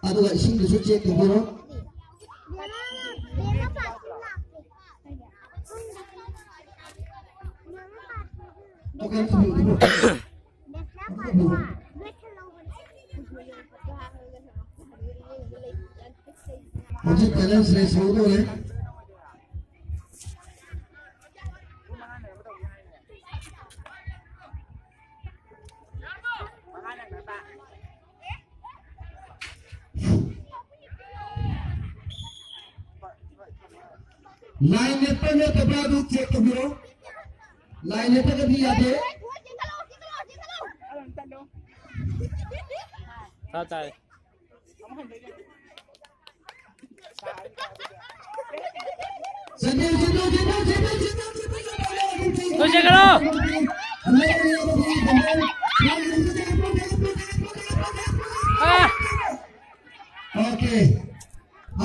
aduh sini suci ke biro Oke, मुझे colour से सौदो है लाइनेट में तो बड़ा दूर चेक तो गिरो लाइनेट के भी आते साचा है संजय जीतो जीतो जीतो जीतो जीतो तो चेक करो